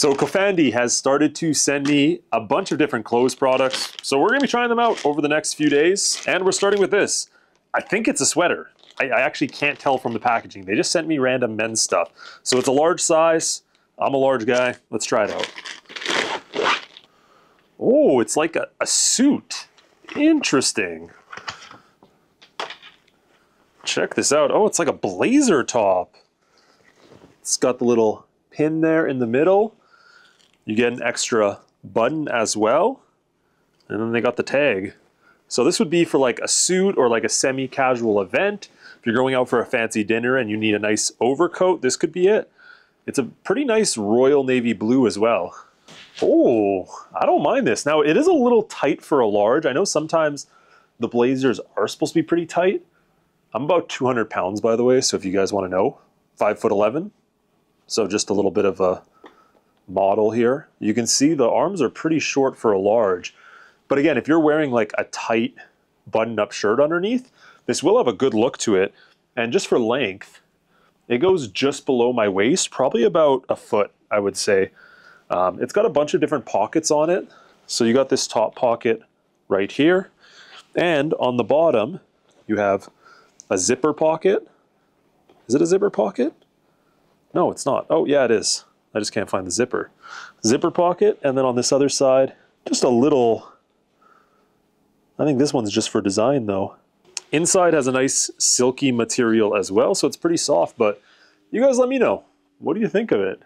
So Coofandy has started to send me a bunch of different clothes products. So we're gonna be trying them out over the next few days. And we're starting with this. I think it's a sweater. I, I actually can't tell from the packaging. They just sent me random men's stuff. So it's a large size. I'm a large guy. Let's try it out. Oh, it's like a, a suit. Interesting. Check this out. Oh, it's like a blazer top. It's got the little pin there in the middle. You get an extra button as well. And then they got the tag. So this would be for like a suit or like a semi-casual event. If you're going out for a fancy dinner and you need a nice overcoat, this could be it. It's a pretty nice royal navy blue as well. Oh, I don't mind this. Now it is a little tight for a large. I know sometimes the blazers are supposed to be pretty tight. I'm about 200 pounds by the way, so if you guys want to know, five foot 11. So just a little bit of a model here. You can see the arms are pretty short for a large. But again, if you're wearing like a tight button-up shirt underneath, this will have a good look to it. And just for length, it goes just below my waist, probably about a foot, I would say. Um, it's got a bunch of different pockets on it. So you got this top pocket right here. And on the bottom, you have a zipper pocket. Is it a zipper pocket? No, it's not. Oh, yeah, it is. I just can't find the zipper. Zipper pocket, and then on this other side, just a little I think this one's just for design though. Inside has a nice silky material as well, so it's pretty soft, but you guys let me know. What do you think of it?